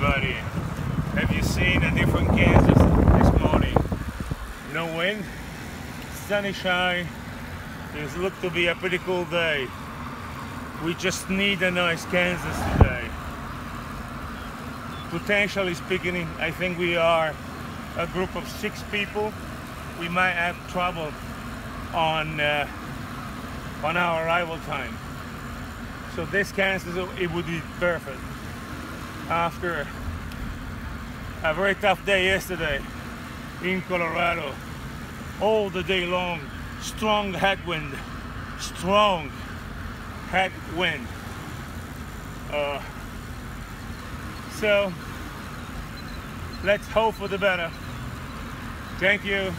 everybody. Have you seen a different Kansas this morning? No wind, sunny shine. This look to be a pretty cool day. We just need a nice Kansas today. Potentially speaking, I think we are a group of six people. We might have trouble on uh, on our arrival time. So this Kansas, it would be perfect after a very tough day yesterday in Colorado. All the day long strong headwind strong headwind uh, so let's hope for the better. Thank you